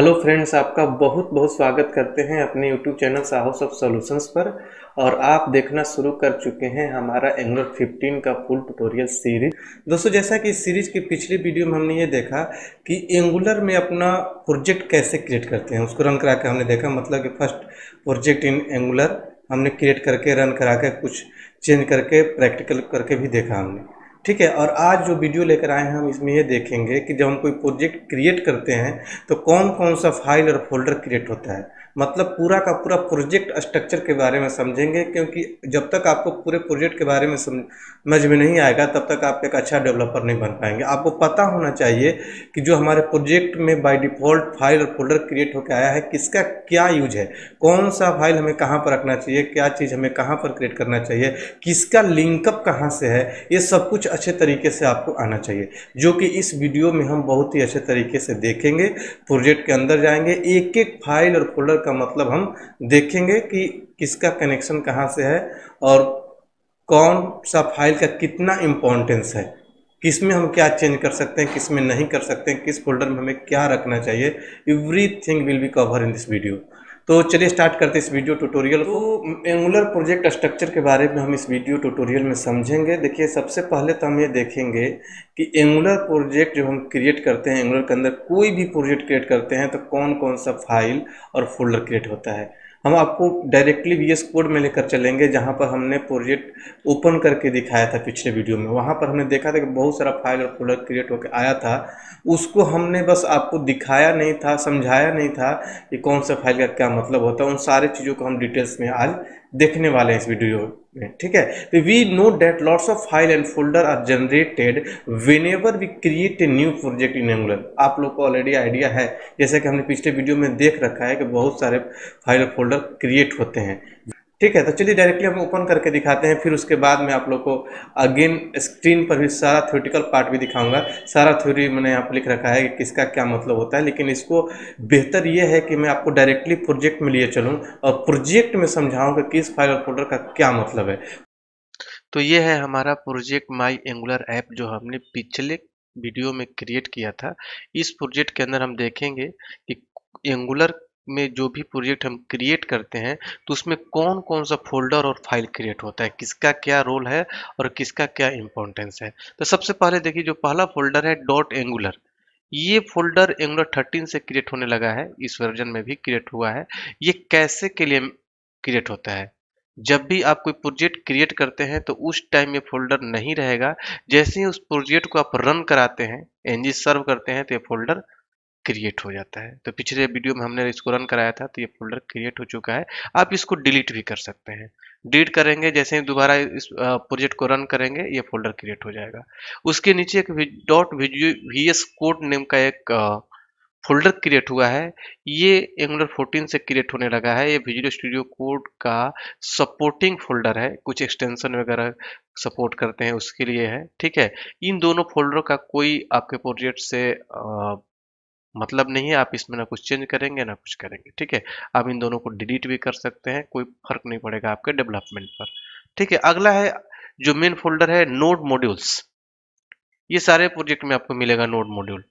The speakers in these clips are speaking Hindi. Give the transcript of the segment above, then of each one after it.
हेलो फ्रेंड्स आपका बहुत बहुत स्वागत करते हैं अपने YouTube channel Sahas of solutions पर और आप देखना शुरू कर चुके हैं हमारा एंगुलर 15 का फुल ट्यूटोरियल सीरीज़ दोस्तों, जैसा कि इस सीरीज़ की पिछली वीडियो में हमने ये देखा कि एंगुलर में अपना प्रोजेक्ट कैसे क्रिएट करते हैं, उसको रन करा के हमने देखा मतलब कि फ़र्स्ट प्रोजेक्ट इन एंगुलर हमने क्रिएट करके रन करा के, कुछ चेंज करके प्रैक्टिकल करके भी देखा हमने। ठीक है, और आज जो वीडियो लेकर आए हैं हम, इसमें ये देखेंगे कि जब हम कोई प्रोजेक्ट क्रिएट करते हैं तो कौन कौन सा फ़ाइल और फोल्डर क्रिएट होता है। मतलब पूरा का पूरा प्रोजेक्ट स्ट्रक्चर के बारे में समझेंगे, क्योंकि जब तक आपको पूरे प्रोजेक्ट के बारे में समझ में नहीं आएगा, तब तक आप एक अच्छा डेवलपर नहीं बन पाएँगे। आपको पता होना चाहिए कि जो हमारे प्रोजेक्ट में बाय डिफ़ॉल्ट फ़ाइल और फोल्डर क्रिएट होकर आया है, किसका क्या यूज़ है? कौन सा फ़ाइल हमें कहाँ पर रखना चाहिए? क्या चीज़ हमें कहाँ पर क्रिएट करना चाहिए? किसका लिंकअप कहाँ से है? ये सब कुछ अच्छे तरीके से आपको आना चाहिए, जो कि इस वीडियो में हम बहुत ही अच्छे तरीके से देखेंगे, प्रोजेक्ट के अंदर जाएँगे एक एक फ़ाइल और फोल्डर का मतलब हम देखेंगे कि किसका कनेक्शन कहाँ से है और कौन सा फ़ाइल का कितना इम्पोर्टेंस है। किसमें हम क्या चेंज कर सकते हैं किसमें नहीं कर सकते हैं, किस फोल्डर में हमें क्या रखना चाहिए everything will be cover in this video तो चलिए स्टार्ट करते हैं इस वीडियो ट्यूटोरियल को। एंगुलर प्रोजेक्ट स्ट्रक्चर के बारे में हम इस वीडियो ट्यूटोरियल में समझेंगे। देखिए सबसे पहले तो हम ये देखेंगे कि एंगुलर प्रोजेक्ट जो हम क्रिएट करते हैं एंगुलर के अंदर कोई भी प्रोजेक्ट क्रिएट करते हैं तो कौन कौन सा फ़ाइल और फोल्डर क्रिएट होता है। हम आपको डायरेक्टली वी एस कोड में लेकर चलेंगे, जहाँ पर हमने प्रोजेक्ट ओपन करके दिखाया था पिछले वीडियो में। वहाँ पर हमने देखा था कि बहुत सारा फ़ाइल और फोल्डर क्रिएट होकर आया था। उसको हमने बस आपको दिखाया नहीं था, समझाया नहीं था कि कौन सा फ़ाइल का क्या मतलब होता है। उन सारे चीज़ों को हम डिटेल्स में आज देखने वाले हैं इस वीडियो ठीक है? तो we know that lots of file and folder are generated whenever we create a new project in Angular आप लोग को ऑलरेडी आइडिया है। जैसे कि हमने पिछले वीडियो में देख रखा है कि बहुत सारे फ़ाइल फोल्डर क्रिएट होते हैं। ठीक है तो चलिए डायरेक्टली हम ओपन करके दिखाते हैं, फिर उसके बाद मैं आप लोग को अगेन स्क्रीन पर भी सारा थ्योरेटिकल पार्ट भी दिखाऊँगा। सारा थ्योरी मैंने यहाँ पर लिख रखा है कि किसका क्या मतलब होता है, लेकिन इसको बेहतर ये है कि मैं आपको डायरेक्टली प्रोजेक्ट में लिए चलूँ और प्रोजेक्ट में समझाऊँ कि किस फ़ाइल और फोल्डर का क्या मतलब है। तो ये है हमारा प्रोजेक्ट माई एंगुलर ऐप जो हमने पिछले वीडियो में क्रिएट किया था। इस प्रोजेक्ट के अंदर हम देखेंगे कि एंगुलर में जो भी प्रोजेक्ट हम क्रिएट करते हैं तो उसमें कौन कौन सा फोल्डर और फ़ाइल क्रिएट होता है? किसका क्या रोल है और किसका क्या इंपॉर्टेंस है? तो सबसे पहले देखिए, जो पहला फोल्डर है डॉट एंगुलर ये फोल्डर एंगुलर 13 से क्रिएट होने लगा है, इस वर्जन में भी क्रिएट हुआ है। ये कैसे के लिए क्रिएट होता है? जब भी आप कोई प्रोजेक्ट क्रिएट करते हैं तो उस टाइम ये फोल्डर नहीं रहेगा। जैसे ही उस प्रोजेक्ट को आप रन कराते हैं एनजी सर्व करते हैं तो ये फोल्डर क्रिएट हो जाता है। तो पिछले वीडियो में हमने इसको रन कराया था तो ये फोल्डर क्रिएट हो चुका है। आप इसको डिलीट भी कर सकते हैं। डिलीट करेंगे जैसे ही दोबारा इस प्रोजेक्ट को रन करेंगे ये फोल्डर क्रिएट हो जाएगा। उसके नीचे एक dot V S code name का एक फोल्डर क्रिएट हुआ है। ये एंगुलर 14 से क्रिएट होने लगा है। ये विजुअल स्टूडियो कोड का सपोर्टिंग फोल्डर है। कुछ एक्सटेंशन वगैरह सपोर्ट करते हैं उसके लिए है। ठीक है? इन दोनों फोल्डर का कोई आपके प्रोजेक्ट से आ, मतलब नहीं है, आप इसमें ना कुछ चेंज करेंगे, ना कुछ करेंगे, ठीक है? आप इन दोनों को डिलीट भी कर सकते हैं, कोई फ़र्क नहीं पड़ेगा आपके डेवलपमेंट पर, ठीक है? अगला है, जो मेन फोल्डर है नोड मॉड्यूल्स ये सारे प्रोजेक्ट में आपको मिलेगा नोड मॉड्यूल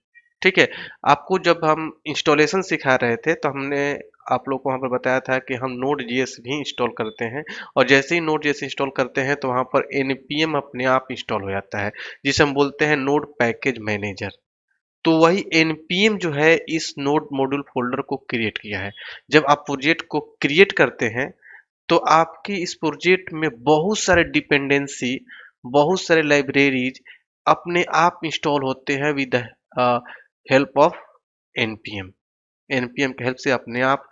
ठीक है? आपको जब हम इंस्टॉलेशन सिखा रहे थे तो हमने आप लोग को वहाँ पर बताया था कि हम नोड जी भी इंस्टॉल करते हैं, और जैसे ही नोड जी इंस्टॉल करते हैं तो वहाँ पर एनपीएम अपने आप इंस्टॉल हो जाता है, जिसे हम बोलते हैं नोड पैकेज मैनेजर तो वही एनपीएम जो है इस नोड मॉड्यूल फोल्डर को क्रिएट किया है। जब आप प्रोजेक्ट को क्रिएट करते हैं तो आपके इस प्रोजेक्ट में बहुत सारे डिपेंडेंसी बहुत सारे लाइब्रेरीज अपने आप इंस्टॉल होते हैं with help of NPM NPM के हेल्प से अपने आप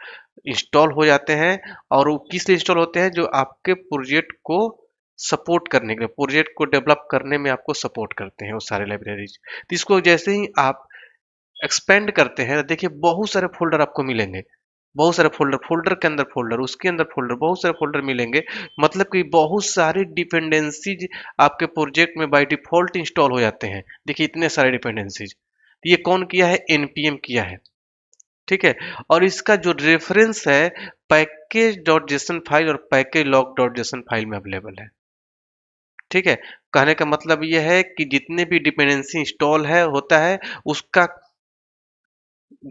इंस्टॉल हो जाते हैं और वो किस लिए इंस्टॉल होते हैं? जो आपके प्रोजेक्ट को सपोर्ट करने के लिए, प्रोजेक्ट को डेवलप करने में आपको सपोर्ट करते हैं वो सारे लाइब्रेरीज। तो इसको जैसे ही आप एक्सपेंड करते हैं, देखिए बहुत सारे फोल्डर आपको मिलेंगे। बहुत सारे फोल्डर फोल्डर के अंदर फोल्डर उसके अंदर फोल्डर बहुत सारे फोल्डर मिलेंगे। मतलब कि बहुत सारे डिपेंडेंसीज आपके प्रोजेक्ट में बाय डिफ़ॉल्ट इंस्टॉल हो जाते हैं। देखिए इतने सारे डिपेंडेंसीज ये कौन किया है? एनपीएम किया है। ठीक है? और इसका जो रेफरेंस है पैकेज डॉट जेसन फ़ाइल और package log dot JSON file में अवेलेबल है। ठीक है? कहने का मतलब यह है कि जितने भी डिपेंडेंसी इंस्टॉल है, होता है, उसका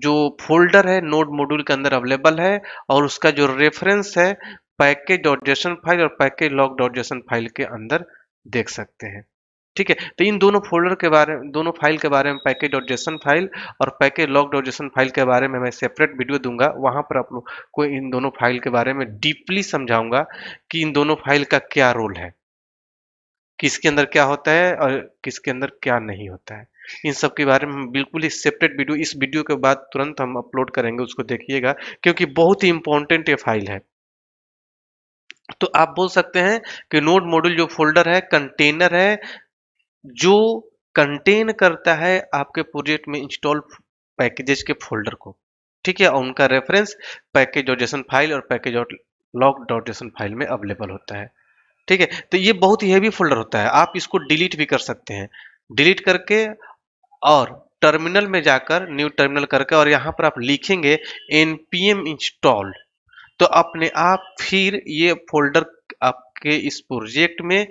जो फोल्डर है नोड मॉड्यूल के अंदर अवेलेबल है और उसका जो रेफरेंस है पैकेज डॉट जेसन फ़ाइल और package log dot JSON file के अंदर देख सकते हैं। ठीक है? तो इन दोनों फोल्डर के बारे में दोनों फ़ाइल के बारे में पैकेज डॉट जेसन फ़ाइल और package log dot JSON file के बारे में मैं सेपरेट वीडियो दूँगा। वहाँ पर आप लोग को इन दोनों फ़ाइल के बारे में डीपली समझाऊँगा कि इन दोनों फ़ाइल का क्या रोल है। किसके अंदर क्या होता है और किसके अंदर क्या नहीं होता है। इन सब के बारे में बिल्कुल ही सेपरेट वीडियो इस वीडियो के बाद तुरंत हम अपलोड करेंगे, उसको देखिएगा, क्योंकि बहुत ही इंपॉर्टेंट ये फ़ाइल है। तो आप बोल सकते हैं कि नोड मॉड्यूल जो फोल्डर है कंटेनर है, जो कंटेन करता है आपके प्रोजेक्ट में इंस्टॉल पैकेजेस के फोल्डर को। ठीक है उनका रेफरेंस पैकेज डॉट फ़ाइल और package dot log dot file में अवेलेबल होता है। ठीक है? तो ये बहुत ही हैवी फोल्डर होता है। आप इसको डिलीट भी कर सकते हैं। डिलीट करके और टर्मिनल में जाकर न्यू टर्मिनल करके और यहाँ पर आप लिखेंगे एन पी एम इंस्टॉल तो अपने आप फिर ये फोल्डर आपके इस प्रोजेक्ट में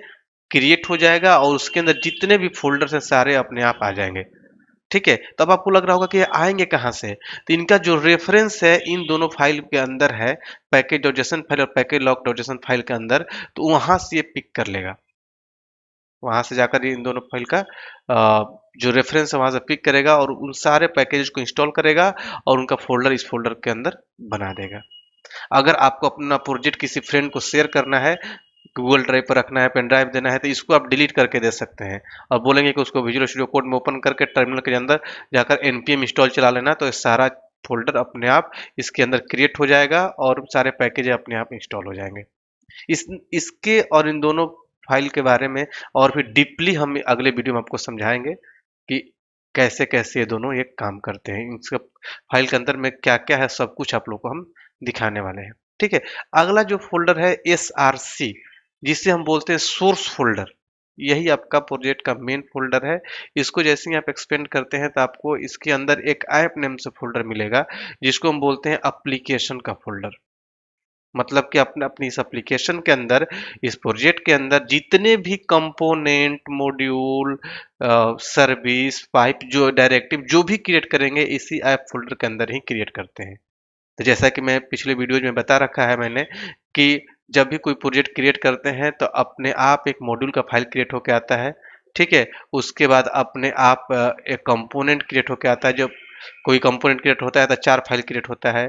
क्रिएट हो जाएगा और उसके अंदर जितने भी फोल्डर हैं, सारे अपने आप आ जाएँगे। ठीक है तो अब आपको लग रहा होगा कि आएँगे कहाँ से? तो इनका जो रेफरेंस है, इन दोनों फ़ाइल के अंदर है पैकेज डॉट जेसन फ़ाइल और package lock dot JSON file के अंदर तो वहाँ से ये पिक कर लेगा। वहाँ से जाकर इन दोनों फ़ाइल का जो रेफरेंस है, वहाँ से पिक करेगा और उन सारे पैकेज को इंस्टॉल करेगा और उनका फोल्डर इस फोल्डर के अंदर बना देगा। अगर आपको अपना प्रोजेक्ट किसी फ्रेंड को शेयर करना है गूगल ड्राइव पर रखना है, पेन ड्राइव देना है तो इसको आप डिलीट करके दे सकते हैं। और बोलेंगे कि उसको विजुअल स्टूडियो कोड में ओपन करके टर्मिनल के अंदर जाकर एनपीएम इंस्टॉल चला लेना तो सारा फोल्डर अपने आप इसके अंदर क्रिएट हो जाएगा और सारे पैकेज अपने आप इंस्टॉल हो जाएँगे। इस, इसके और इन दोनों फ़ाइल के बारे में और फिर डीपली हम अगले वीडियो में आपको समझाएँगे कि कैसे कैसे ये दोनों ये काम करते हैं। इन सब फ़ाइल के अंदर में क्या क्या है, सब कुछ आप लोग को हम दिखाने वाले हैं। ठीक है, अगला जो फोल्डर है एस आर सी जिसे हम बोलते हैं सोर्स फोल्डर यही आपका प्रोजेक्ट का मेन फोल्डर है। इसको जैसे ही आप एक्सपेंड करते हैं तो आपको इसके अंदर एक ऐप नेम से फोल्डर मिलेगा, जिसको हम बोलते हैं अप्लीकेशन का फोल्डर मतलब कि अपने, अपनी इस एप्लीकेशन के अंदर, इस प्रोजेक्ट के अंदर जितने भी कंपोनेंट मॉड्यूल सर्विस पाइप जो डायरेक्टिव जो भी क्रिएट करेंगे, इसी ऐप फोल्डर के अंदर ही क्रिएट करते हैं। तो जैसा कि मैं पिछले वीडियोज़ में बता रखा है मैंने कि जब भी कोई प्रोजेक्ट क्रिएट करते हैं तो अपने आप एक मॉड्यूल का फ़ाइल क्रिएट होकर आता है, ठीक है? उसके बाद अपने आप एक कंपोनेंट क्रिएट होकर आता है। जब कोई कंपोनेंट क्रिएट होता है तो चार फ़ाइल क्रिएट होता है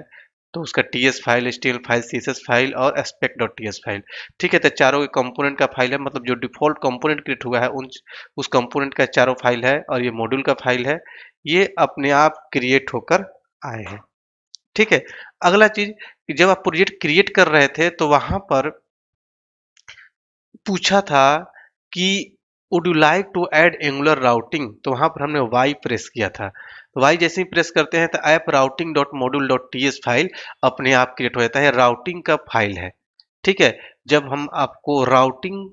तो उसका T S file steel file C file और aspect dot T S file, ठीक है? तो चारों के कंपोनेंट का फ़ाइल है मतलब जो डिफ़ॉल्ट कंपोनेंट क्रिएट हुआ है, उन, उस कंपोनेंट का चारों फ़ाइल है और ये मॉड्यूल का फ़ाइल है, ये अपने आप क्रिएट होकर आए हैं। ठीक है? अगला चीज़ जब आप प्रोजेक्ट क्रिएट कर रहे थे तो वहाँ पर पूछा था कि would you like to add Angular routing तो वहाँ पर हमने वाई प्रेस किया था। वाई जैसे ही प्रेस करते हैं तो app routing dot module dot T S file अपने आप क्रिएट हो जाता है। राउटिंग का फ़ाइल है। ठीक है? जब हम आपको राउटिंग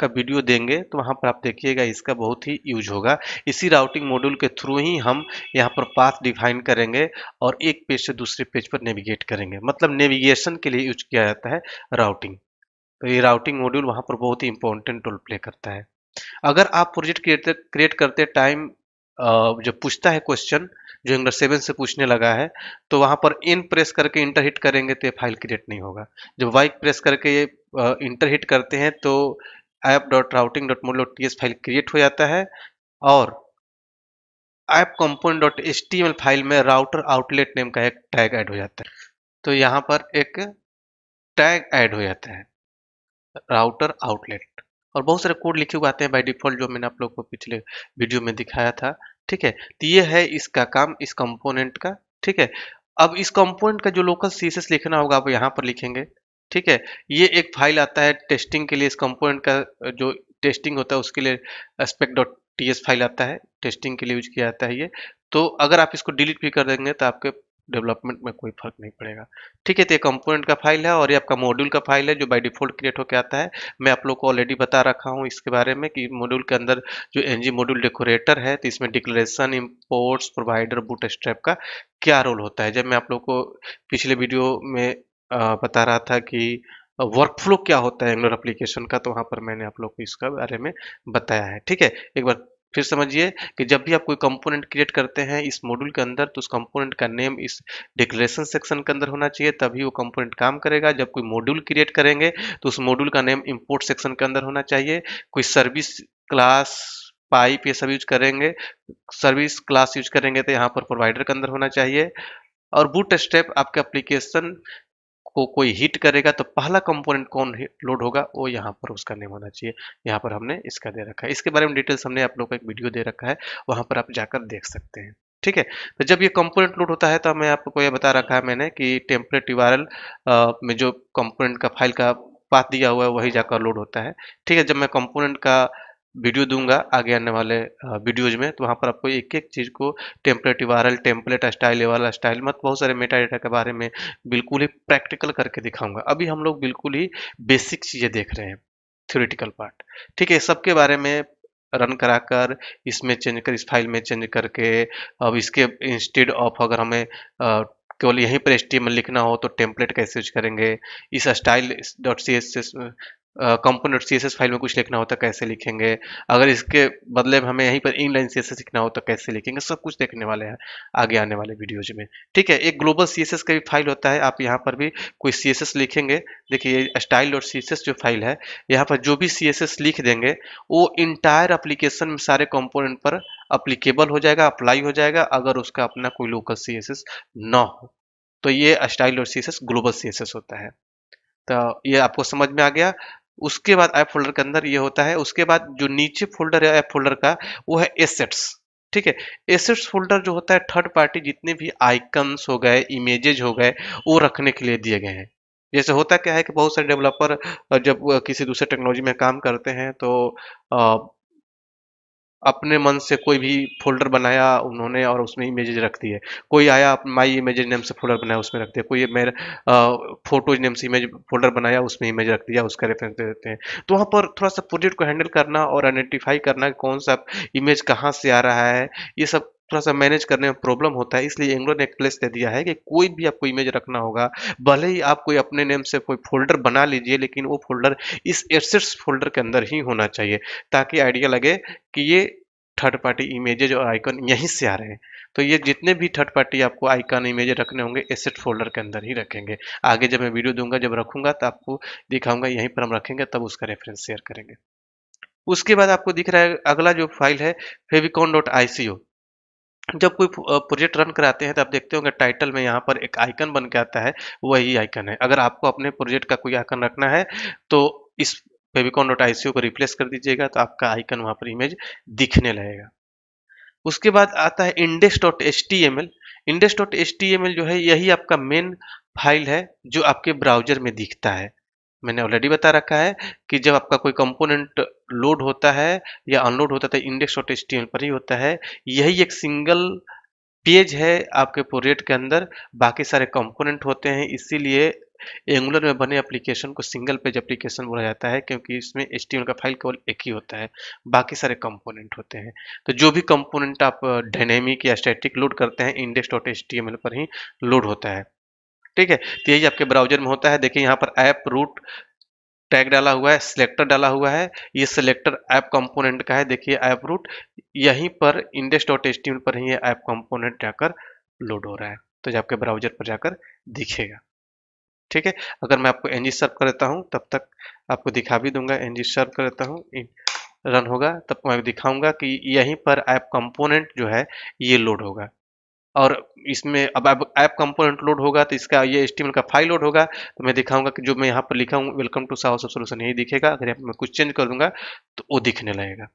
का वीडियो देंगे तो वहाँ पर आप देखिएगा इसका बहुत ही यूज़ होगा। इसी राउटिंग मॉड्यूल के थ्रू ही हम यहाँ पर पाथ डिफाइन करेंगे और एक पेज से दूसरे पेज पर नेविगेट करेंगे। मतलब नेविगेशन के लिए यूज़ किया जाता है राउटिंग। तो ये राउटिंग मॉड्यूल वहाँ पर बहुत ही इंपॉर्टेंट रोल प्ले करता है। अगर आप प्रोजेक्ट क्रिएट करते टाइम जब पूछता है क्वेश्चन, जो एंगलर सेवन से पूछने लगा है तो वहाँ पर इन प्रेस करके इंटर हिट करेंगे तो ये फ़ाइल क्रिएट नहीं होगा। जब वाई प्रेस करके ये इंटर हिट करते हैं तो app dot routing dot mode dot T file create हो जाता है और app component dot H T M L file में राउटर आउटलेट नेम का एक टैग ऐड हो जाता है। तो यहाँ पर एक टैग ऐड हो जाता है राउटर आउटलेट और बहुत सारे कोड लिखे हुए आते हैं बाय डिफ़ॉल्ट जो मैंने आप लोग को पिछले वीडियो में दिखाया था। ठीक है तो ये है इसका काम, इस कंपोनेंट का। ठीक है, अब इस कंपोनेंट का जो लोकल सीसेस लिखना होगा, आप यहाँ पर लिखेंगे। ठीक है? ये एक फ़ाइल आता है टेस्टिंग के लिए, इस कंपोनेंट का, जो टेस्टिंग होता है, उसके लिए aspect dot T S file आता है। टेस्टिंग के लिए यूज़ किया जाता है ये। तो अगर आप इसको डिलीट भी कर देंगे तो आपके डेवलपमेंट में कोई फ़र्क नहीं पड़ेगा। ठीक है तो ये कंपोनेंट का फ़ाइल है और ये आपका मॉड्यूल का फ़ाइल है, जो बाय डिफ़ॉल्ट क्रिएट होकर आता है। मैं आप लोग को ऑलरेडी बता रखा हूँ इसके बारे में कि मॉड्यूल के अंदर जो एनजी मॉड्यूल डेकोरेटर है तो इसमें डिक्लेरेशन इम्पोर्ट्स प्रोवाइडर बूट का क्या रोल होता है? जब मैं आप लोग को पिछले वीडियो में बता रहा था कि वर्कफ्लो क्या होता है एंगुलर एप्लीकेशन का तो वहाँ पर मैंने आप लोग को इसका बारे में बताया है। ठीक है? एक बार फिर समझिए कि जब भी आप कोई कंपोनेंट क्रिएट करते हैं, इस मॉड्यूल के अंदर तो उस कंपोनेंट का नेम इस डिक्लेरेशन सेक्शन के अंदर होना चाहिए, तभी वो कंपोनेंट काम करेगा। जब कोई मॉड्यूल क्रिएट करेंगे तो उस मॉड्यूल का नेम इंपोर्ट सेक्शन के अंदर होना चाहिए। कोई सर्विस क्लास पाइप ये सब यूज़ करेंगे सर्विस क्लास यूज़ करेंगे तो यहाँ पर प्रोवाइडर के अंदर होना चाहिए। और बूट स्टेप आपके एप्लीकेशन को, कोई हिट करेगा तो पहला कंपोनेंट कौन लोड होगा, वो यहाँ पर उसका नेम होना चाहिए। यहाँ पर हमने इसका दे रखा है। इसके बारे में डिटेल्स हमने आप लोग को एक वीडियो दे रखा है, वहाँ पर आप जाकर देख सकते हैं। ठीक है? तो जब ये कंपोनेंट लोड होता है तो मैं आपको ये बता रखा है मैंने कि टेम्पलेट यूआरएल में जो कंपोनेंट का फ़ाइल का पाथ दिया हुआ है, वही जाकर लोड होता है। ठीक है? जब मैं कंपोनेंट का वीडियो दूँगा, आगे आने वाले वीडियोज़ में। तो वहाँ पर आपको एक एक चीज़ को टेम्पलेट वायरल टेम्पलेट स्टाइल वाला स्टाइल मत, बहुत सारे मेटा डेटा के बारे में बिल्कुल ही प्रैक्टिकल करके दिखाऊँगा। अभी हम लोग बिल्कुल ही बेसिक चीज़ें देख रहे हैं थ्योरेटिकल पार्ट ठीक है सबके बारे में रन कराकर, इसमें चेंज कर, इस फ़ाइल में चेंज करके, अब इसके इंस्टेड ऑफ़ अगर हमें केवल यहीं पर एस लिखना हो तो टेम्पलेट कैसे यूज़ करेंगे? इस style dot C S component CSS file में कुछ लिखना होता कैसे लिखेंगे? अगर इसके बदले में हमें यहीं पर इन लाइन सी लिखना हो तो कैसे लिखेंगे? सब कुछ देखने वाले हैं आगे आने वाले वीडियोज़ में। ठीक है, एक ग्लोबल सीएसएस का भी फ़ाइल होता है, आप यहाँ पर भी कोई सीएसएस लिखेंगे। देखिए स्टाइल और सीएसएस जो फ़ाइल है, यहाँ पर जो भी सीएसएस लिख देंगे, वो इंटायर अप्लीकेशन में सारे कंपोनेंट पर अप्लीकेबल हो जाएगा अप्लाई हो जाएगा, अगर उसका अपना कोई लोकल सीएसएस ना हो। तो ये स्टाइल और सीएसएस ग्लोबल सीएसएस होता है। तो ये आपको समझ में आ गया। उसके बाद ऐप फोल्डर के अंदर ये होता है, उसके बाद जो नीचे फोल्डर है ऐप फोल्डर का, वो है एसेट्स ठीक है? एसेट्स फोल्डर जो होता है थर्ड पार्टी जितने भी आइकन्स हो गए इमेजेज हो गए, वो रखने के लिए दिए गए हैं। जैसे होता क्या है कि बहुत सारे डेवलपर जब किसी दूसरे टेक्नोलॉजी में काम करते हैं तो अपने मन से कोई भी फोल्डर बनाया उन्होंने और उसमें इमेजेज रख दिए कोई आया माई इमेज नेम से फोल्डर बनाया, उसमें रख दिया। कोई मेरा फ़ोटोज़ नेम से इमेज फोल्डर बनाया, उसमें इमेज रख दिया, उसका रेफरेंस दे देते हैं। तो वहाँ पर थोड़ा सा प्रोजेक्ट को हैंडल करना और आइडेंटिफाई करना कौन सा इमेज कहाँ से आ रहा है, ये सब थोड़ा सा मैनेज करने में प्रॉब्लम होता है, इसलिए एंग्लो ने एक प्लेस दे दिया है कि कोई भी आपको इमेज रखना होगा, भले ही आप कोई अपने नेम से कोई फोल्डर बना लीजिए, लेकिन वो फोल्डर इस एसेट्स फोल्डर के अंदर ही होना चाहिए, ताकि आइडिया लगे कि ये थर्ड पार्टी इमेजेज और आइकन यहीं से आ रहे हैं। तो ये जितने भी थर्ड पार्टी आपको आइकन इमेज रखने होंगे एसेट फोल्डर के अंदर ही रखेंगे। आगे जब मैं वीडियो दूँगा, जब रखूँगा तो आपको दिखाऊँगा, यहीं पर हम रखेंगे, तब उसका रेफरेंस शेयर करेंगे। उसके बाद आपको दिख रहा है, अगला जो फ़ाइल है फेविकॉन डॉट आई जब कोई प्रोजेक्ट रन कराते हैं तो आप देखते होंगे टाइटल में यहाँ पर एक आइकन बन के आता है, वही आइकन है। अगर आपको अपने प्रोजेक्ट का कोई आइकन रखना है तो इस फेविकॉन डॉट आई को रिप्लेस कर दीजिएगा तो आपका आइकन वहाँ पर इमेज दिखने लगेगा। उसके बाद आता है index dot H T M L index dot H T M L जो है, यही आपका मेन फ़ाइल है जो आपके ब्राउज़र में दिखता है। मैंने ऑलरेडी बता रखा है कि जब आपका कोई कंपोनेंट लोड होता है या अनलोड होता है तो इंडेक्स डॉट एच पर ही होता है। यही एक सिंगल पेज है आपके प्रोजेक्ट के अंदर। बाकी सारे कंपोनेंट होते हैं। इसीलिए एंगुलर में बने एप्लीकेशन को सिंगल पेज एप्लीकेशन बोला जाता है, क्योंकि इसमें एच का फ़ाइल केवल एक ही होता है। बाकी सारे कंपोनेंट होते हैं। तो जो भी कंपोनेंट आप डायनेमिक या स्टैटिक लोड करते हैं इंडेक्स डॉट एच पर ही लोड होता है। ठीक है? तो यही आपके ब्राउज़र में होता है। देखिए, यहाँ पर ऐप रूट टैग डाला हुआ है सिलेक्टर डाला हुआ है। ये सिलेक्टर ऐप कंपोनेंट का है। देखिए ऐप रूट यहीं पर इंडेक्स डॉट एच पर ही ऐप कंपोनेंट जाकर लोड हो रहा है। तो आपके ब्राउज़र पर जाकर दिखेगा। ठीक है? अगर मैं आपको एनजी सर्व कर देता हूँ, तब तक आपको दिखा भी दूँगा। एनजी सर्व कर देता हूँ रन होगा। तब मैं दिखाऊँगा कि यहीं पर ऐप कंपोनेंट जो है, ये लोड होगा। और इसमें अब ऐप कंपोनेंट लोड होगा तो इसका ये एस का फ़ाइल लोड होगा तो मैं दिखाऊँगा कि जो मैं यहाँ पर लिखा हूँ welcome to sauce of solution यही दिखेगा, अगर मैं कुछ चेंज कर दूँगा तो वो दिखने लगेगा।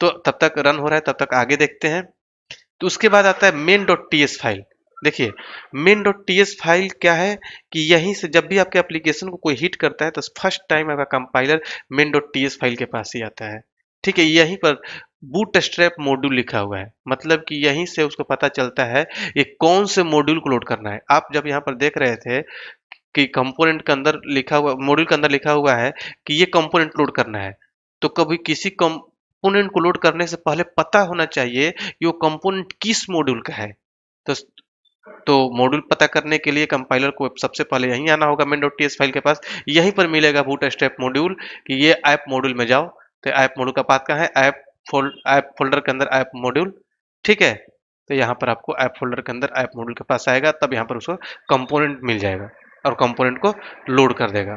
तो तब तक रन हो रहा है, तब तक आगे देखते हैं। तो उसके बाद आता है main dot T S file देखिए main dot T S file क्या है कि यहीं से जब भी आपके एप्लीकेशन को कोई हिट करता है तो फ़र्स्ट टाइम आपका compiler main dot T S file के पास ही आता है। ठीक है, यहीं पर बूट स्ट्रैप मॉड्यूल लिखा हुआ है। मतलब कि यहीं से उसको पता चलता है ये कौन से मॉड्यूल को लोड करना है। आप जब यहाँ पर देख रहे थे कि कंपोनेंट के अंदर लिखा हुआ मॉड्यूल के अंदर लिखा हुआ है कि ये कंपोनेंट लोड करना है तो कभी किसी कंपोनेंट को लोड करने से पहले पता होना चाहिए कि वो कंपोनेंट किस मॉड्यूल का है। तो तो मॉड्यूल पता करने के लिए कंपाइलर को सबसे पहले यहीं आना होगा मेन डॉट फ़ाइल के पास। यहीं पर मिलेगा बूट स्टेप मॉड्यूल कि ये ऐप मॉड्यूल में जाओ। तो ऐप मॉड्यूल का पाथ कहाँ है? ऐप ऐप फोल्डर के अंदर ऐप मॉड्यूल, ठीक है? तो यहाँ पर आपको ऐप फोल्डर के अंदर ऐप मॉड्यूल के पास आएगा, तब यहाँ पर उसको कंपोनेंट मिल जाएगा और कंपोनेंट को लोड कर देगा।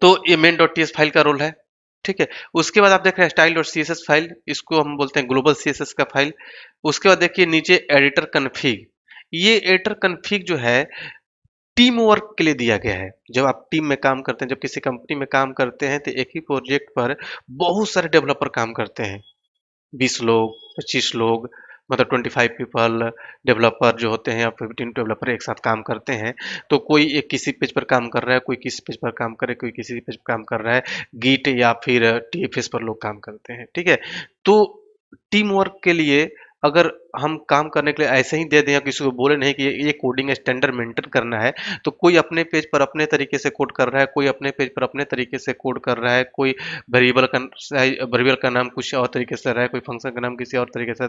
तो ये मेन डॉट टी फ़ाइल का रोल है, ठीक है? उसके बाद आप देख रहे हैं स्टाइल डॉट सी फ़ाइल इसको हम बोलते हैं ग्लोबल सीएसएस का फ़ाइल उसके बाद देखिए नीचे एडिटर कन्फिग ये एडिटर कन्फिग जो है टीम वर्क के लिए दिया गया है। जब आप टीम में काम करते हैं, जब किसी कंपनी में काम करते हैं तो एक ही प्रोजेक्ट पर बहुत सारे डेवलपर काम करते हैं। बीस लोग, पच्चीस लोग मतलब ट्वेंटी फाइव पीपल, डेवलपर जो होते हैं, या फिफ्टीन डेवलपर एक साथ काम करते हैं। तो कोई एक किसी पेज पर काम कर रहा है, कोई किसी पेज पर काम करे, कोई किसी पेज पर काम कर रहा है गीट या फिर टीएफएस पर लोग काम करते हैं, ठीक है? तो टीम वर्क के लिए अगर हम काम करने के लिए ऐसे ही दे दें या किसी को बोले नहीं कि ये कोडिंग स्टैंडर्ड मेंटेन करना है तो कोई अपने पेज पर अपने तरीके से कोड कर रहा है, कोई अपने पेज पर अपने तरीके से कोड कर रहा है, कोई वेरिएबल का वेरिएबल का नाम कुछ और तरीके से रहा है, कोई फ़ंक्शन का नाम किसी और तरीके से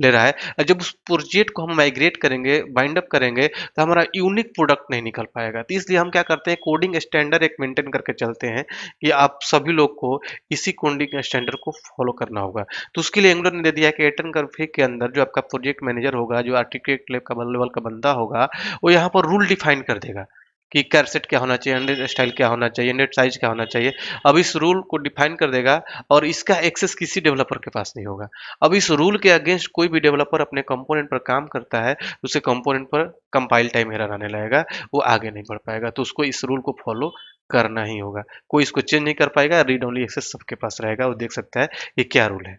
ले रहा है। जब उस प्रोजेक्ट को हम माइग्रेट करेंगे बाइंड अप करेंगे तो हमारा यूनिक प्रोडक्ट नहीं निकल पाएगा। तो इसलिए हम क्या करते हैं कोडिंग स्टैंडर्ड एक मेंटेन करके चलते हैं कि आप सभी लोग को इसी कोडिंग स्टैंडर्ड को फॉलो करना होगा। तो उसके लिए एंगुलर ने दे दिया कि एटन करफिक के अंदर जो आपका प्रोजेक्ट मैनेजर होगा, जो आर्टिकेट लेवल का लेवल का बंदा होगा, वो यहाँ पर रूल डिफाइन कर देगा कि कैरसेट क्या होना चाहिए अंडर स्टाइल क्या होना चाहिए नेट साइज़ क्या होना चाहिए। अब इस रूल को डिफाइन कर देगा और इसका एक्सेस किसी डेवलपर के पास नहीं होगा। अब इस रूल के अगेंस्ट कोई भी डेवलपर अपने कंपोनेंट पर काम करता है, उसे कंपोनेंट पर कंपाइल टाइम एरर आने लगेगा, वो आगे नहीं बढ़ पाएगा। तो उसको इस रूल को फॉलो करना ही होगा। कोई इसको चेंज नहीं कर पाएगा रीड ओनली एक्सेस सबके पास रहेगा, वो देख सकता है ये क्या रूल है।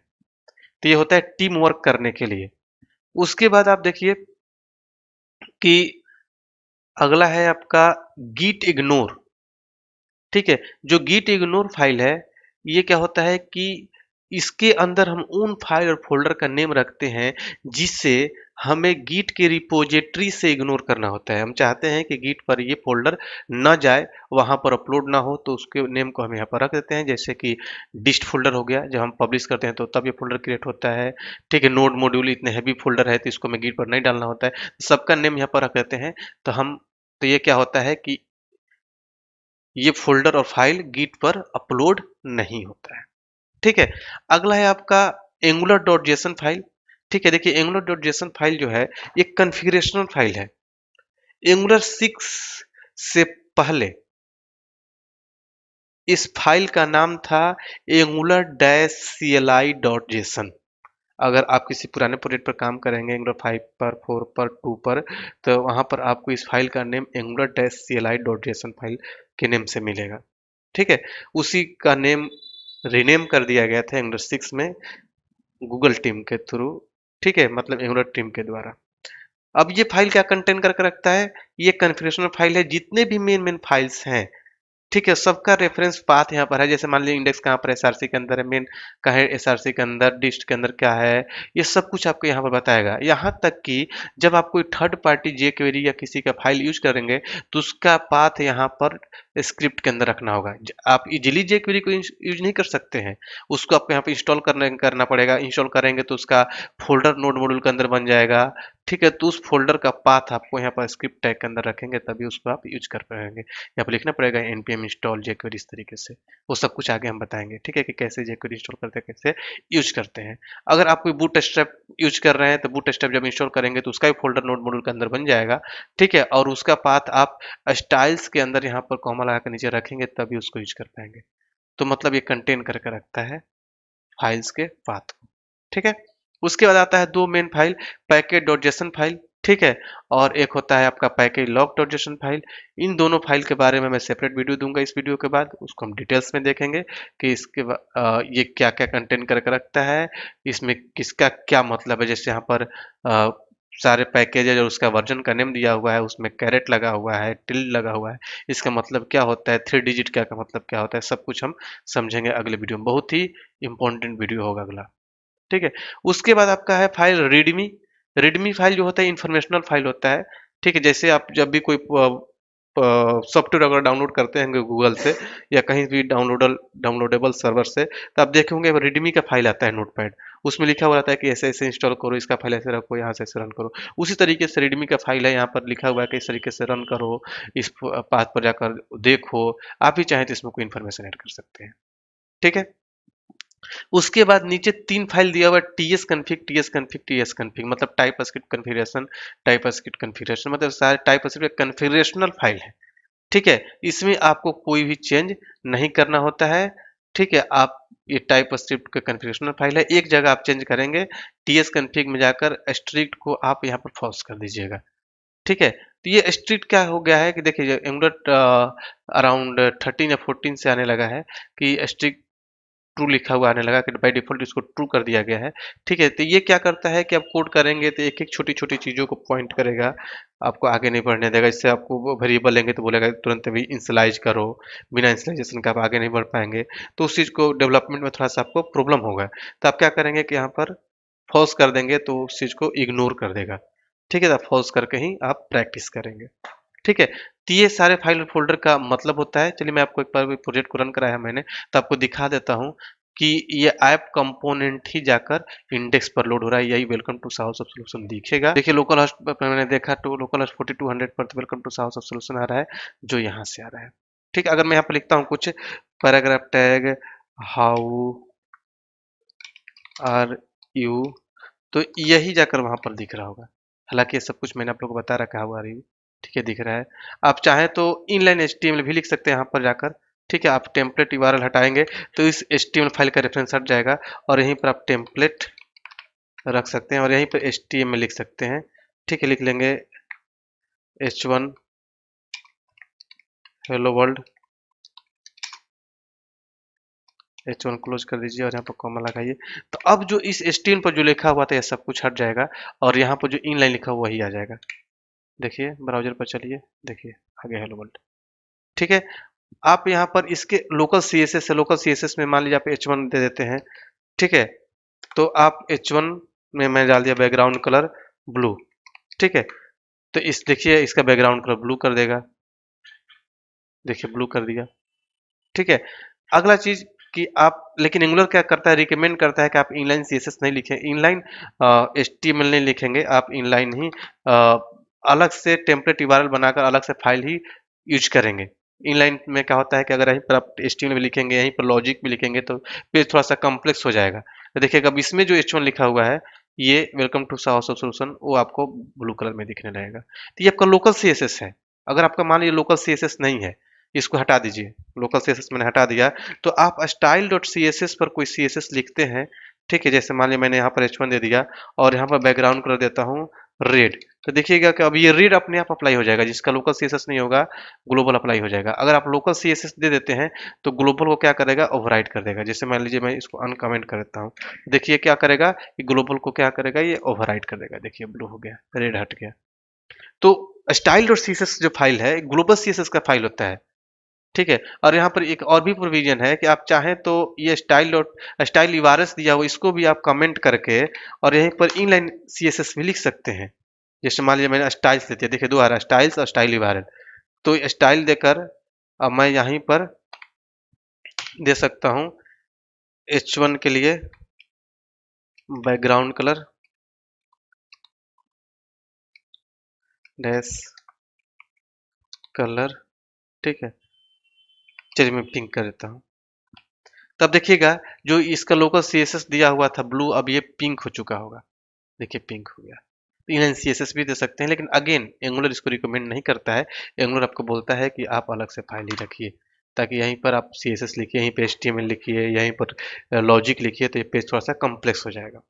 तो ये होता है टीम वर्क करने के लिए। उसके बाद आप देखिए कि अगला है आपका गीट इग्नोर ठीक है, जो गीट इग्नोर फ़ाइल है, ये क्या होता है कि इसके अंदर हम उन फ़ाइल और फोल्डर का नेम रखते हैं जिससे हमें गीट के रिपोजिटरी से इग्नोर करना होता है। हम चाहते हैं कि गीट पर ये फोल्डर ना जाए, वहाँ पर अपलोड ना हो तो उसके नेम को हम यहाँ पर रख देते हैं, जैसे कि डिस्ट फोल्डर हो गया, जब हम पब्लिश करते हैं तो तब ये फोल्डर क्रिएट होता है। ठीक है, नोड मॉड्यूल इतने हैवी फोल्डर है तो इसको हमें गीट पर नहीं डालना होता है। सबका नेम यहाँ पर रख देते हैं। तो हम तो ये क्या होता है कि ये फोल्डर और फ़ाइल गीट पर अपलोड नहीं होता है। ठीक है, अगला है आपका एंगुलर डॉट जेसन फ़ाइल ठीक है, देखिए एंगुलर डॉट जेसन फ़ाइल जो है, ये कन्फिग्रेशनल फ़ाइल है। एंगुलर सिक्स से पहले इस फ़ाइल का नाम था Angular dash C L I dot JSON अगर आप किसी पुराने प्रोजेक्ट पर काम करेंगे एंगुलर फाइव पर फोर पर टू पर तो वहाँ पर आपको इस फ़ाइल का name Angular dash C L I dot JSON file के नेम से मिलेगा। ठीक है, उसी का नेम रीनेम कर दिया गया था एंगुलर सिक्स में गूगल टीम के थ्रू ठीक है मतलब एंगुलर टीम के द्वारा। अब ये फ़ाइल क्या कंटेन करके रखता है? ये कन्फिग्रेशनल फ़ाइल है, जितने भी मेन मेन फाइल्स हैं ठीक है, सबका रेफरेंस पाथ यहाँ पर है। जैसे मान लीजिए इंडेक्स कहाँ पर एसआरसी के अंदर है मेन कहा है? एसआरसी के अंदर डिस्ट के अंदर क्या है? ये सब कुछ आपको यहाँ पर बताएगा। यहाँ तक कि जब आप कोई थर्ड पार्टी जे क्वेरी या किसी का फ़ाइल यूज़ करेंगे तो उसका पाथ यहाँ पर स्क्रिप्ट के अंदर रखना होगा। आप इजिली जे क्वेरी को यूज़ नहीं कर सकते हैं। उसको आपको यहाँ पर इंस्टॉल करने, करना पड़ेगा। इंस्टॉल करेंगे तो उसका फोल्डर नोड मॉड्यूल के अंदर बन जाएगा। ठीक है तो उस फोल्डर का पाथ आपको यहाँ पर स्क्रिप्ट टैग के अंदर रखेंगे, तभी उसको आप यूज़ कर पाएँगे। यहाँ पर लिखना पड़ेगा एनपीएम इंस्टॉल जेक्वेरी इस तरीके से, वो सब कुछ आगे हम बताएँगे, ठीक है कि कैसे जेक्वेरी इंस्टॉल करते हैं, कैसे यूज़ करते हैं। अगर आप कोई बूट स्टेप यूज़ कर रहे हैं तो बूट स्टेप जब इंस्टॉल करेंगे तो उसका भी फोल्डर नोट मॉड्यूल के अंदर बन जाएगा, ठीक है? और उसका पाथ आप स्टाइल्स के अंदर यहाँ पर कॉमा लगा नीचे रखेंगे, तभी उसको यूज़ कर पाएँगे। तो मतलब ये कंटेन करके रखता है फाइल्स के पाथ को, ठीक है? उसके बाद आता है दो main file packet dot JSON file ठीक है? और एक होता है आपका package lock dot JSON file इन दोनों फ़ाइल के बारे में मैं सेपरेट वीडियो दूँगा इस वीडियो के बाद। उसको हम डिटेल्स में देखेंगे कि इसके आ, ये क्या क्या कंटेंट करके रखता है। इसमें किसका क्या मतलब है? जैसे यहाँ पर आ, सारे पैकेज और उसका वर्जन का नेम दिया हुआ है उसमें कैरेट लगा हुआ है टिल लगा हुआ है। इसका मतलब क्या होता है? थ्री डिजिट क्या का मतलब क्या होता है? सब कुछ हम समझेंगे अगले वीडियो में। बहुत ही इंपॉर्टेंट वीडियो होगा अगला। ठीक है? उसके बाद आपका है फ़ाइल रीडमी रीडमी फ़ाइल जो होता है इन्फॉर्मेशनल फ़ाइल होता है। ठीक है, जैसे आप जब भी कोई सॉफ्टवेयर अगर डाउनलोड करते हैं गूगल से या कहीं भी डाउनलोडल डाउनलोडेबल सर्वर से तो आप देखे होंगे रेडमी का फ़ाइल आता है नोटपैड उसमें लिखा हुआ रहता है कि ऐसे ऐसे इंस्टॉल करो, इसका फ़ाइल ऐसे रखो, यहाँ से ऐसे रन करो। उसी तरीके से रेडमी का फ़ाइल है, यहाँ पर लिखा हुआ है कि इस तरीके से रन करो, इस पाथ पर जाकर देखो। आप भी चाहें तो इसमें कोई इन्फॉर्मेशन ऐड कर सकते हैं। ठीक है? उसके बाद नीचे तीन फ़ाइल दिया हुआ T S config T S config T S config मतलब type script configuration type script configuration मतलब सारे टाइप स्क्रिप्ट कन्फिग्रेशनल फ़ाइल है। ठीक है? इसमें आपको कोई भी चेंज नहीं करना होता है। ठीक है? आप, ये टाइप स्क्रिप्ट का कन्फिग्रेशनल फ़ाइल है। एक जगह आप चेंज करेंगे टी एस कन्फिग में जाकर स्ट्रिक्ट को आप यहाँ पर फॉल्स कर दीजिएगा। ठीक है? तो ये स्ट्रिक्ट क्या हो गया है कि देखिए एंगुलर अराउंड थर्टीन या फोर्टीन से आने लगा है कि स्ट्रिक्ट ट्रू लिखा हुआ आने लगा कि बाई डिफ़ॉल्ट इसको ट्रू कर दिया गया है। ठीक है तो ये क्या करता है कि आप कोड करेंगे तो एक एक छोटी छोटी चीज़ों को पॉइंट करेगा, आपको आगे नहीं बढ़ने देगा, इससे आपको वेरिएबल लेंगे तो बोलेगा तुरंत भी इंसलाइज करो, बिना इंसलाइजेशन के आप आगे नहीं बढ़ पाएँगे। तो उस चीज़ को डेवलपमेंट में थोड़ा सा आपको प्रॉब्लम होगा। तो आप क्या करेंगे कि यहाँ पर फॉल्स कर देंगे तो उस चीज़ को इग्नोर कर देगा। ठीक है तो फॉल्स करके ही आप प्रैक्टिस करेंगे। ठीक है तो ये सारे फ़ाइल फोल्डर का मतलब होता है। चलिए मैं आपको एक बार प्रोजेक्ट को रन कराया मैंने तो आपको दिखा देता हूँ कि ये ऐप कंपोनेंट ही जाकर इंडेक्स पर लोड हो रहा है। यही welcome to sauce of solution दिखेगा। देखिए लोकल हॉस्ट पर मैंने देखा तो localhost forty two hundred पर welcome to sauce of solution आ रहा है, जो यहाँ से आ रहा है। ठीक है अगर मैं यहाँ पर लिखता हूँ कुछ paragraph tag, how are you तो यही जाकर वहाँ पर दिख रहा होगा। हालाँकि ये सब कुछ मैंने आप लोग को बता रखा हुआ रही ठीक है, दिख रहा है। आप चाहें तो इनलाइन एच भी लिख सकते हैं यहाँ पर जाकर। ठीक है, आप टेम्पलेट यू हटाएँगे तो इस एच फ़ाइल का रेफरेंस हट जाएगा और यहीं पर आप टेम्पलेट रख सकते हैं और यहीं पर एच में लिख सकते हैं। ठीक है, लिख लेंगे H one hello world H one close कर दीजिए और यहाँ पर कॉमा लगाइए। तो अब जो इस स्टीन पर जो लिखा हुआ था, यह सब कुछ हट जाएगा और यहाँ पर जो इन लाइन लिखा हुआ, वही आ जाएगा। देखिए ब्राउज़र पर चलिए, देखिए, आगे हेलो वर्ल्ड ठीक है, आप यहाँ पर इसके local C S S local C S S में मान लीजिए आप एच वन दे देते हैं, ठीक है तो आप एच वन में मैं डाल दिया बैकग्राउंड कलर ब्लू ठीक है तो इस, देखिए, इसका बैकग्राउंड कलर ब्लू कर देगा, देखिए ब्लू कर दिया, ठीक है, अगला चीज़ कि आप, लेकिन एंगुलर क्या करता है रिकमेंड करता है कि आप इनलाइन सी नहीं लिखें इनलाइन एच नहीं लिखेंगे, आप इनलाइन ही अलग से टेम्पलेट यूआरएल बनाकर अलग से फ़ाइल ही यूज़ करेंगे। इनलाइन में क्या होता है कि अगर यहीं पर आप एच में लिखेंगे, यहीं पर लॉजिक भी लिखेंगे तो पेज थोड़ा सा कॉम्प्लेक्स हो जाएगा। तो देखिएगा, अब इसमें जो एच लिखा हुआ है, ये welcome to sauce of solution वो आपको ब्लू कलर में दिखने लगेगा। तो ये आपका लोकल सीएसएस है। अगर आपका मान लीजिए लोकल सीएसएस नहीं है, इसको हटा दीजिए। लोकल सीएसएस मैंने हटा दिया तो आप स्टाइल डॉट सीएसएस पर कोई सीएसएस लिखते हैं, ठीक है, जैसे मान लीजिए मैंने यहाँ पर एच दे दिया, और यहाँ पर बैकग्राउंड कलर देता हूँ रेड तो देखिएगा कि अब ये रेड अपने आप अप्लाई हो जाएगा, जिसका लोकल सीएसएस नहीं होगा ग्लोबल अप्लाई हो जाएगा। अगर आप लोकल सीएसएस दे देते हैं तो ग्लोबल को क्या करेगा? ओवरराइड कर देगा। जैसे मान लीजिए मैं इसको अनकमेंट कर देता हूँ। देखिए क्या करेगा? ये ग्लोबल को क्या करेगा? ये ओवरराइड कर देगा। देखिए ब्लू हो गया रेड हट गया। तो स्टाइल और सी जो फ़ाइल है ग्लोबल सीएसएस का फ़ाइल होता है। ठीक है? और यहाँ पर एक और भी प्रोविज़न है कि आप चाहें तो ये स्टाइल डॉट स्टाइल इवारस दिया हुआ इसको भी आप कमेंट करके और यहीं पर इनलाइन सी एस एस भी लिख सकते हैं। जैसे मान लीजिए मैंने स्टाइल्स देती है देखिए दो आ रहा है स्टाइल्स और स्टाइल यूआरएल तो स्टाइल देकर अब मैं यहीं पर दे सकता हूँ एच वन के लिए बैकग्राउंड कलर डैश कलर ठीक है? चलिए मैं पिंक कर देता हूँ। तब देखिएगा, जो इसका लोकल सीएसएस दिया हुआ था ब्लू अब ये पिंक हो चुका होगा। देखिए पिंक हो गया। इनलाइन सी भी दे सकते हैं, लेकिन अगेन एंगुलर इसको रिकमेंड नहीं करता है। एंगुलर आपको बोलता है कि आप अलग से फ़ाइल ही रखिए, ताकि यहीं पर आप सीएसएस लिखिए, यहीं पर एच लिखिए, यहीं पर लॉजिक लिखिए तो ये पेज थोड़ा सा कम्प्लेक्स हो जाएगा।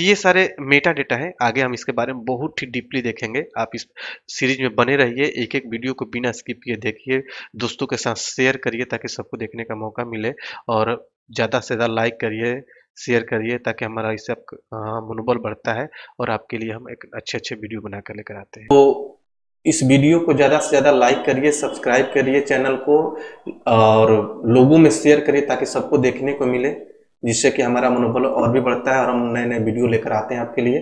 तो ये सारे मेटा डेटा है। आगे हम इसके बारे में बहुत ही डीपली देखेंगे। आप इस सीरीज़ में बने रहिए एक एक वीडियो को बिना स्किप किए देखिए, दोस्तों के साथ शेयर करिए ताकि सबको देखने का मौका मिले। और ज़्यादा से ज़्यादा लाइक करिए शेयर करिए ताकि हमारा इससे मनोबल बढ़ता है और आपके लिए हम एक अच्छे अच्छे वीडियो बना कर लेकर आते हैं। तो इस वीडियो को ज़्यादा से ज़्यादा लाइक करिए सब्सक्राइब करिए चैनल को और लोगों में शेयर करिए ताकि सबको देखने को मिले। जिससे कि हमारा मनोबल और भी बढ़ता है और हम नए नए वीडियो लेकर आते हैं आपके लिए।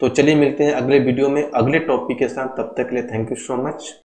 तो चलिए मिलते हैं अगले वीडियो में अगले टॉपिक के साथ। तब तक के लिए थैंक यू सो मच